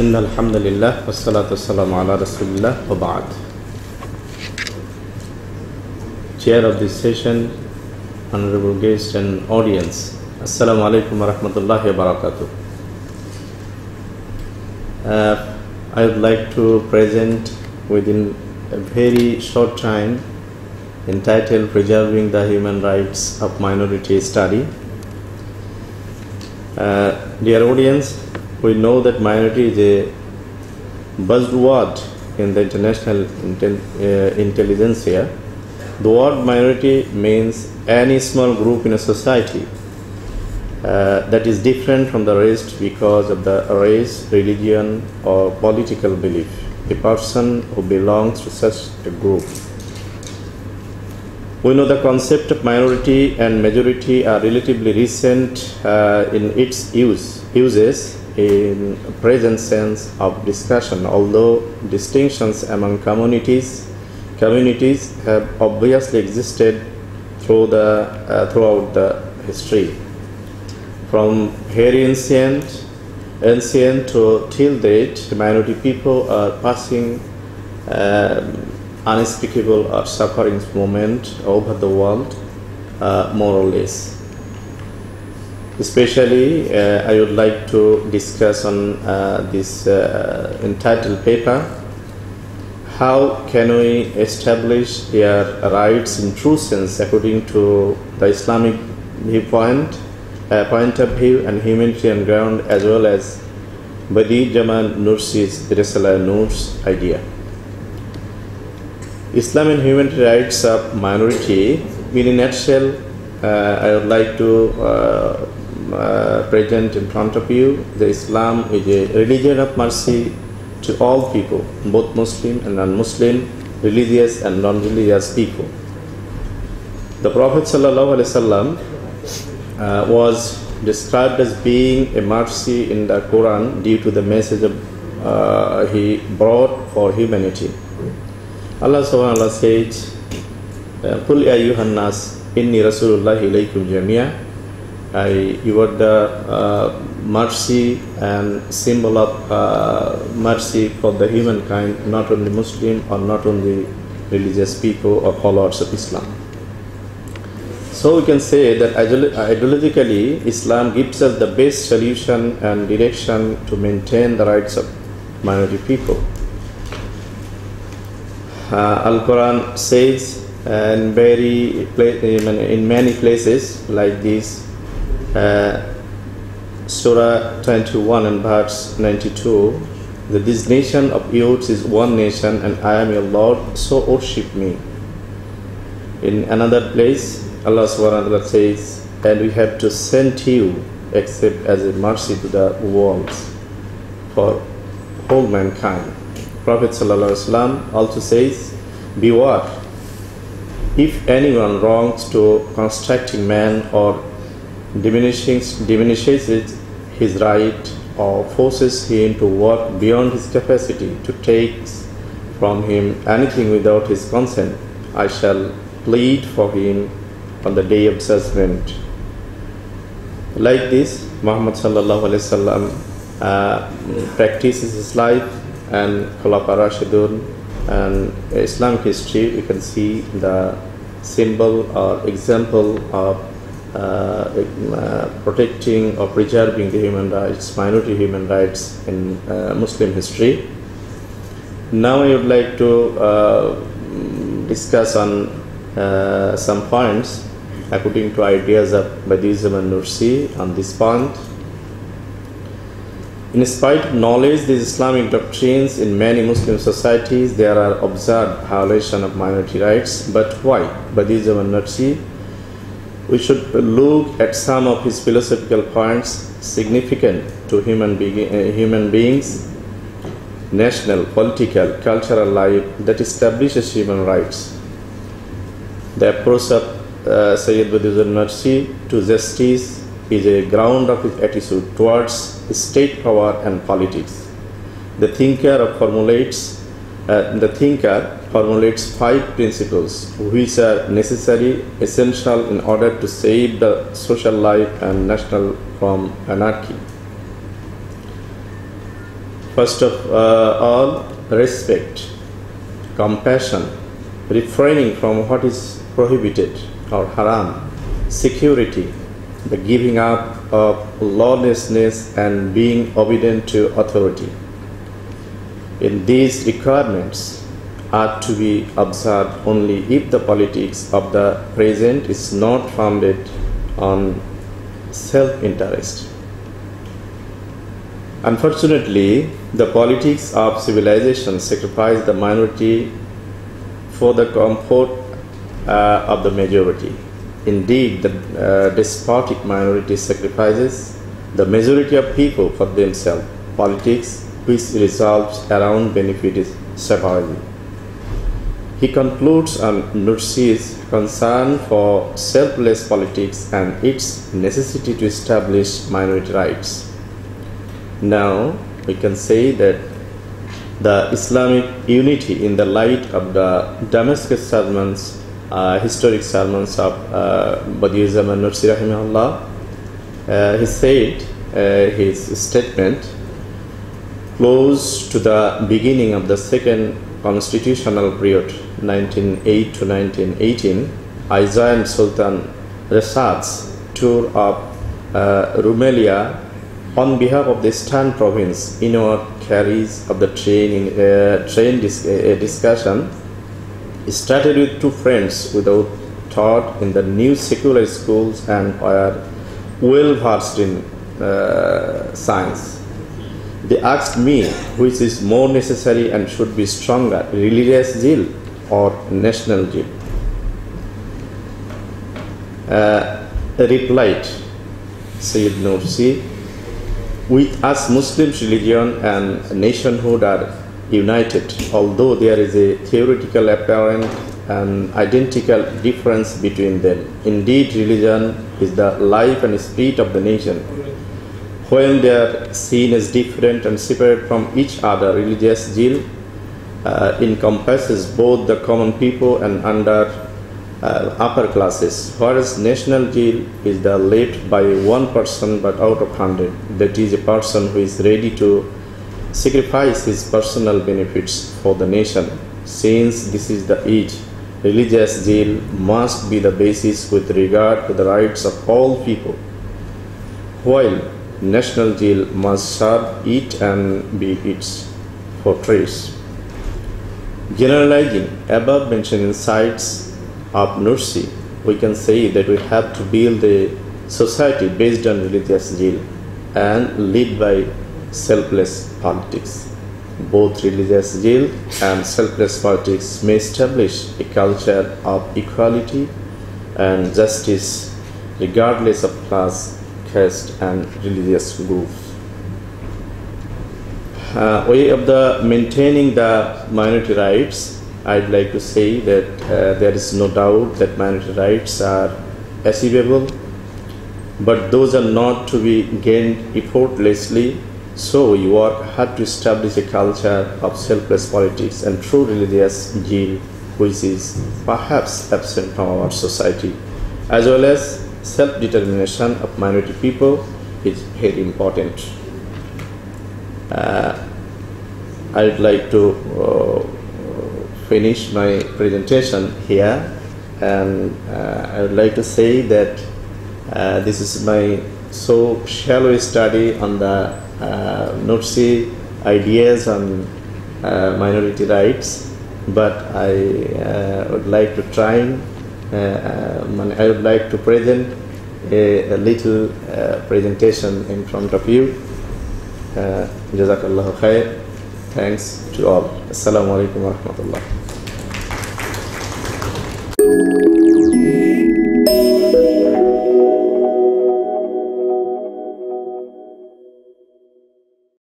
إن الحمد لله والصلاة والسلام على رسول الله وبعد Chair of this session, honorable guest and audience, Assalamu alaikum wa rahmatullahi wa barakatuh. Uh, I would like to present within a very short time entitled Preserving the Human Rights of Minority Study. Uh, dear audience, we know that minority is a buzzword in the international intel- uh, intelligence here. The word minority means any small group in a society uh, that is different from the rest because of the race, religion, or political belief. A person who belongs to such a group. We know the concept of minority and majority are relatively recent uh, in its use uses in present sense of discussion, although distinctions among communities communities have obviously existed through the uh, throughout the history. From very ancient ancient to till date minority people are passing um, unspeakable or suffering moment over the world uh, more or less especially uh, i would like to discuss on uh, this uh, entitled paper how can we establish their rights in true sense according to the islamic viewpoint uh, point of view and humanitarian ground as well as Badiuzzaman Nursi's Nur's idea. Islam and human rights of minority, in a nutshell, uh, I would like to uh, uh, present in front of you the Islam is a religion of mercy to all people, both Muslim and non-Muslim, religious and non-religious people. The Prophet ﷺ uh, was described as being a mercy in the Quran due to the message of, uh, he brought for humanity. Allah subhanahu said, eh, Qul ya yuhannas, inni rasulullah ilaykum jamia. I, you are the uh, mercy and symbol of uh, mercy for the humankind, not only Muslim or not only religious people or followers of Islam. So we can say that ideologically, Islam gives us the best solution and direction to maintain the rights of minority people. Uh, Al Quran says in very in many places like this, uh, Surah 21 and verse 92, that this nation of youths is one nation, and I am your Lord, so worship me. In another place, Allah subhanahu wa ta'ala says, and we have to send you except as a mercy to the world for all mankind. Prophet ﷺ also says, Beware, if anyone wrongs to constructing man or diminishes, diminishes his right or forces him to work beyond his capacity to take from him anything without his consent, I shall plead for him on the day of judgment. Like this, Muhammad sallallahu alaihi wasallam uh, practices his life and Khulafa Rashidun and Islamic history. We can see the symbol or example of uh, uh, protecting or preserving the human rights, minority human rights in uh, Muslim history. Now I would like to discuss on some points according to ideas of Badiuzzaman Nursi on this point. In spite of knowledge these Islamic doctrines in many Muslim societies, there are observed violation of minority rights. But why? Badiuzzaman Nursi we should look at some of his philosophical points significant to human, be- uh, human beings, national, political, cultural life that establishes human rights. The approach of uh, Sayyid Badiuddin Nursi to justice is a ground of his attitude towards state power and politics. The thinker formulates, uh, the thinker formulates five principles which are necessary, essential in order to save the social life and national from anarchy. First of uh, all, respect, compassion, refraining from what is prohibited or haram, security, the giving up of lawlessness and being obedient to authority. In these requirements are to be observed only if the politics of the present is not founded on self interest. Unfortunately, the politics of civilization sacrifice the minority for the comfort uh, of the majority. Indeed, the uh, despotic minority sacrifices the majority of people for themselves. Politics, which resolves around benefit, is savagery. He concludes on Nursi's concern for selfless politics and its necessity to establish minority rights. Now, we can say that the Islamic unity in the light of the Damascus sermons, uh, historic sermons of uh, and Nursi rahimahullah, uh, he said uh, his statement close to the beginning of the second constitutional period 1908 to 1918 I joined Sultan Resad's tour of uh, Rumelia on behalf of the Stan province in our carries of the train, uh, train dis- discussion started with two friends without taught in the new secular schools and were well versed in uh, science. They asked me which is more necessary and should be stronger, religious zeal or national zeal. Uh, replied Sayyid Nursi, with us Muslims religion and nationhood are united, although there is a theoretical apparent and identical difference between them. Indeed, religion is the life and spirit of the nation. When they are seen as different and separate from each other, religious zeal uh, encompasses both the common people and under uh, upper classes, whereas national zeal is the led by one person but out of hundred. That is a person who is ready to sacrifice his personal benefits for the nation. Since this is the age, religious zeal must be the basis with regard to the rights of all people, while national zeal must serve it and be its fortress. Generalizing above mentioned insights of Nursi, we can say that we have to build a society based on religious zeal and lead by selfless politics. Both religious zeal and selfless politics may establish a culture of equality and justice regardless of class, caste, and religious group. Uh, way of the maintaining the minority rights, I'd like to say that uh, there is no doubt that minority rights are achievable, but those are not to be gained effortlessly. So we work hard to establish a culture of selfless politics and true religious zeal, which is perhaps absent from our society, as well as self-determination of minority people is very important. Uh, I'd like to uh, finish my presentation here, and uh, I would like to say that uh, this is my so shallow study on the uh, Nursi ideas on uh, minority rights, but I uh, would like to try. Um, I would like to present a, a little presentation in front of you. Jazakallahu khair. Thanks to all. Assalamu alaikum.